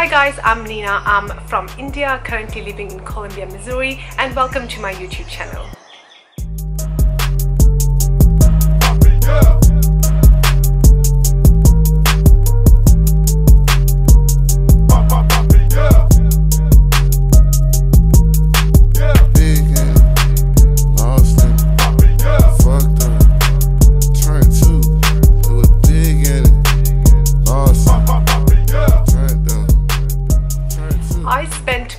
Hi guys, I'm Neena. I'm from India, currently living in Columbia, Missouri, and welcome to my YouTube channel.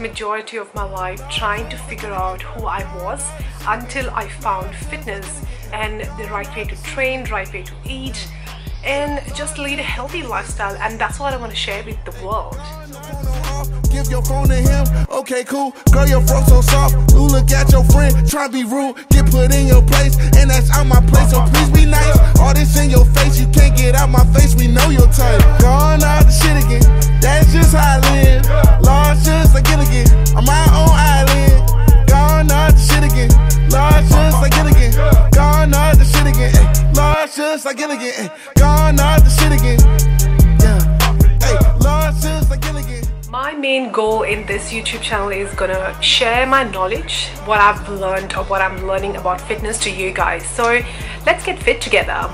Majority of my life trying to figure out who I was until I found fitness and the right way to train, right way to eat and just lead a healthy lifestyle. And that's what I want to share with the world. Give your phone to him, okay cool. Girl your throat so soft, you look at your friend. Try be rude, get put in your place. And that's out my place, so please be nice. All this in your face, you can't get out my face. We know your type. Gone out the shit again, that's just how I live Just like Gilligan, on my own island Gone out the shit again, just like Gilligan Gone out the shit again, ay. just like Gilligan ay. Gone out the shit again, yeah ay. Lost just like Gilligan my main goal in this YouTube channel is gonna share my knowledge, what I've learned or what I'm learning about fitness to you guys. So let's get fit together.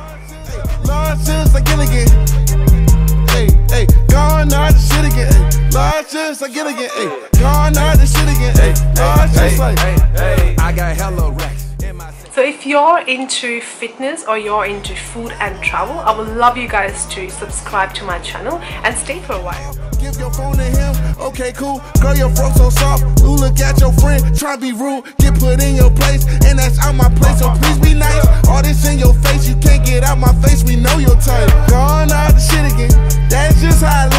So if you're into fitness or you're into food and travel, I would love you guys to subscribe to my channel and stay for a while. Give your phone to him, okay, cool. Girl, your throat so soft. You look at your friend, try to be rude, get put in your place, and that's out my place. So please be nice. All this in your face, you can't get out my face. We know your type. Gone out the shit again. That's just how I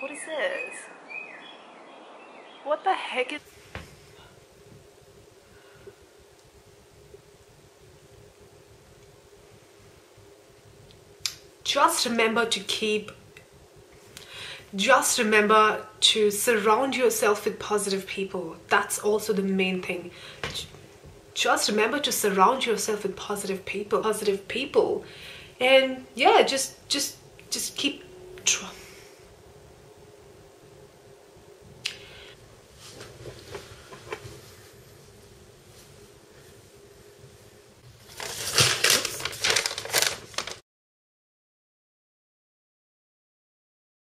What is this? What the heck is... Just remember to keep just remember to surround yourself with positive people. That's also the main thing. Just remember to surround yourself with positive people positive people. And yeah just just just keep